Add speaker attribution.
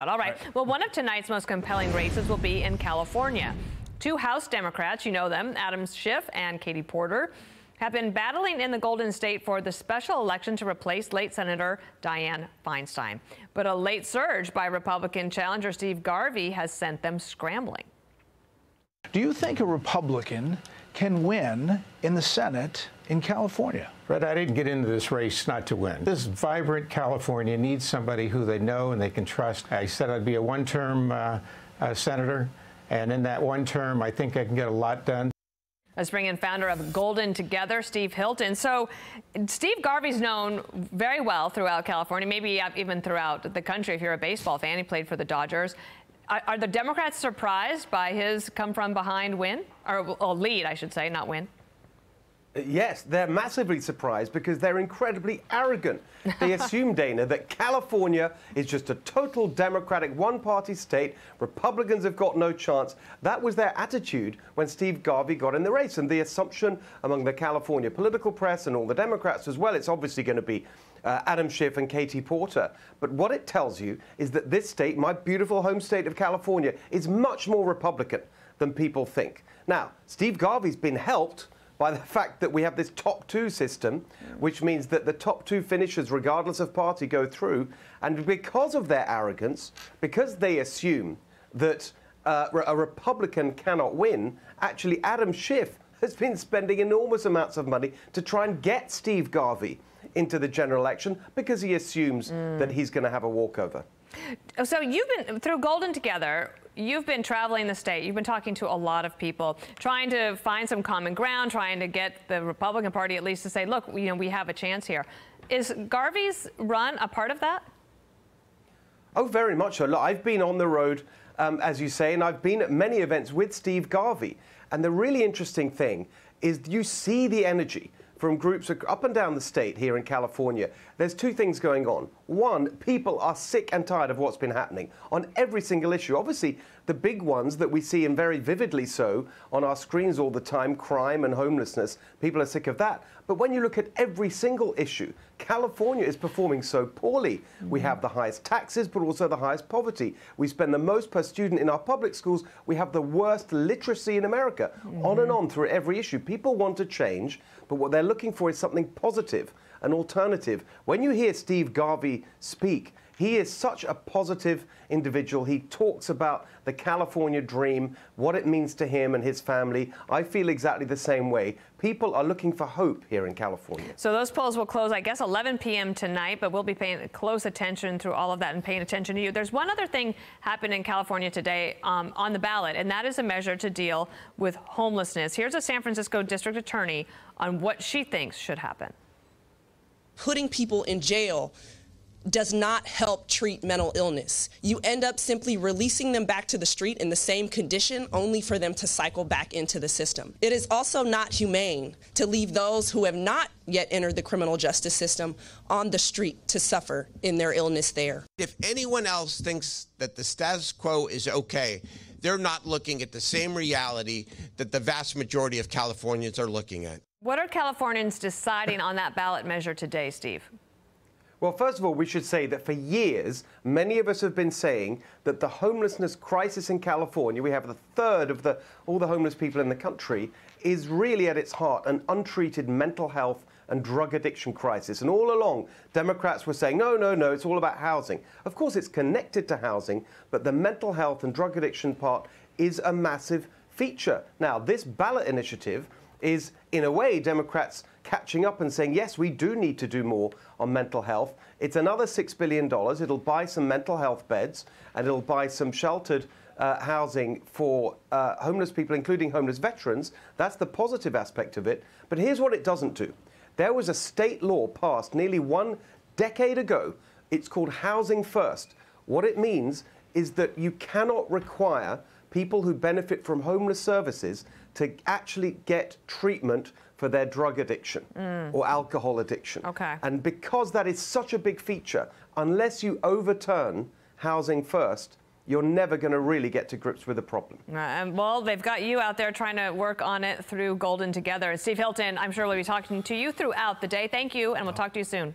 Speaker 1: All right. Well, one of tonight's most compelling races will be in California. Two House Democrats, you know them, Adam Schiff and Katie Porter, have been battling in the Golden State for the special election to replace late Senator Dianne Feinstein. But a late surge by Republican challenger Steve Garvey has sent them scrambling.
Speaker 2: Do you think a Republican can win in the Senate in California?
Speaker 3: Fred, I didn't get into this race not to win. This vibrant California needs somebody who they know and they can trust. I said I'd be a one term uh, uh, senator, and in that one term, I think I can get a lot done.
Speaker 1: Let's bring in founder of Golden Together, Steve Hilton. So, Steve Garvey's known very well throughout California, maybe even throughout the country if you're a baseball fan. He played for the Dodgers. Are, are the Democrats surprised by his come from behind win? Or, or lead, I should say, not win?
Speaker 4: Yes, they're massively surprised because they're incredibly arrogant. They assume, Dana, that California is just a total Democratic one party state. Republicans have got no chance. That was their attitude when Steve Garvey got in the race. And the assumption among the California political press and all the Democrats as well, it's obviously going to be uh, Adam Schiff and Katie Porter. But what it tells you is that this state, my beautiful home state of California, is much more Republican than people think. Now, Steve Garvey's been helped by the fact that we have this top two system, which means that the top two finishers, regardless of party, go through. And because of their arrogance, because they assume that uh, a Republican cannot win, actually, Adam Schiff has been spending enormous amounts of money to try and get Steve Garvey into the general election because he assumes mm. that he's going to have a walkover.
Speaker 1: So you've been through Golden Together. You've been traveling the state. You've been talking to a lot of people, trying to find some common ground, trying to get the Republican Party at least to say, "Look, you know, we have a chance here." Is Garvey's run a part of that?
Speaker 4: Oh, very much I've been on the road, um, as you say, and I've been at many events with Steve Garvey. And the really interesting thing is you see the energy from groups up and down the state here in California. There's two things going on. One, people are sick and tired of what's been happening on every single issue. Obviously, the big ones that we see, and very vividly so, on our screens all the time crime and homelessness people are sick of that. But when you look at every single issue, California is performing so poorly. Mm -hmm. We have the highest taxes, but also the highest poverty. We spend the most per student in our public schools. We have the worst literacy in America. Mm -hmm. On and on through every issue. People want to change, but what they're looking for is something positive, an alternative. When you hear Steve Garvey speak, he is such a positive individual. He talks about the California dream, what it means to him and his family. I feel exactly the same way. People are looking for hope here in California.
Speaker 1: So those polls will close, I guess, 11 p.m. tonight, but we'll be paying close attention through all of that and paying attention to you. There's one other thing happened in California today um, on the ballot, and that is a measure to deal with homelessness. Here's a San Francisco district attorney on what she thinks should happen.
Speaker 5: Putting people in jail does not help treat mental illness. You end up simply releasing them back to the street in the same condition, only for them to cycle back into the system. It is also not humane to leave those who have not yet entered the criminal justice system on the street to suffer in their illness there.
Speaker 6: If anyone else thinks that the status quo is okay, they're not looking at the same reality that the vast majority of Californians are looking at.
Speaker 1: What are Californians deciding on that ballot measure today, Steve?
Speaker 4: Well, first of all, we should say that for years, many of us have been saying that the homelessness crisis in California, we have a third of the, all the homeless people in the country, is really at its heart an untreated mental health and drug addiction crisis. And all along, Democrats were saying, no, no, no, it's all about housing. Of course, it's connected to housing, but the mental health and drug addiction part is a massive feature. Now, this ballot initiative is, in a way, Democrats catching up and saying, yes, we do need to do more on mental health. It's another $6 billion. It'll buy some mental health beds and it'll buy some sheltered uh, housing for uh, homeless people, including homeless veterans. That's the positive aspect of it. But here's what it doesn't do there was a state law passed nearly one decade ago. It's called Housing First. What it means is that you cannot require people who benefit from homeless services to actually get treatment for their drug addiction mm. or alcohol addiction.
Speaker 1: Okay.
Speaker 4: And because that is such a big feature, unless you overturn housing first, you're never going to really get to grips with the problem.
Speaker 1: Right. well, they've got you out there trying to work on it through Golden Together. Steve Hilton, I'm sure we'll be talking to you throughout the day. Thank you, and we'll talk to you soon.